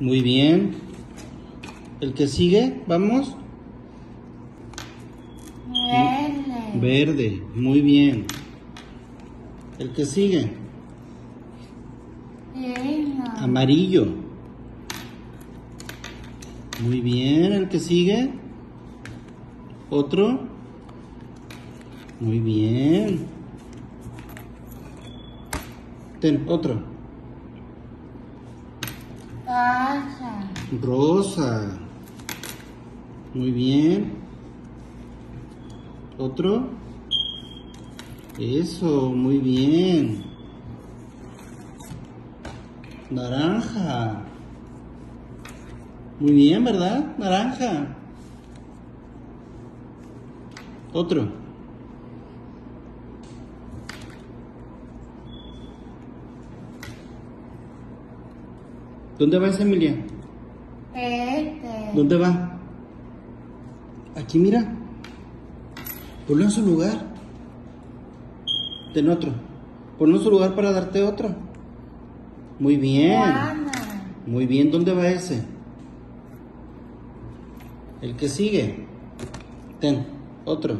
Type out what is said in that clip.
Muy bien. El que sigue, vamos. Verde. Verde, muy bien. El que sigue, Lino. amarillo. Muy bien, el que sigue. Otro. Muy bien. Ten, otro. Rosa. Muy bien. Otro. Eso, muy bien. Naranja. Muy bien, ¿verdad? Naranja. Otro. ¿Dónde va esa Emilia? Verde. ¿Dónde va? Aquí, mira. Ponlo en su lugar. Ten otro. Ponlo en su lugar para darte otro. Muy bien. Muy bien. ¿Dónde va ese? El que sigue. Ten, otro.